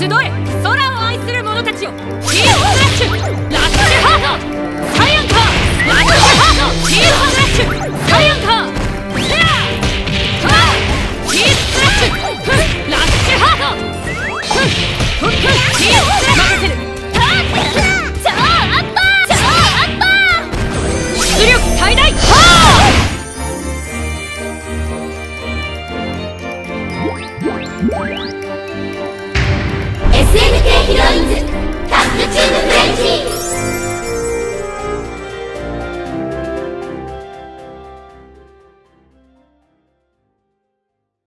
集え空を愛する者たちよヒースラッシュラッシュハート。サイアンカー。ラッシュハート。ヒースラッシュサイアンカーシッヒーラッシュフッラッシュハートフッフッヒーラッシュ最大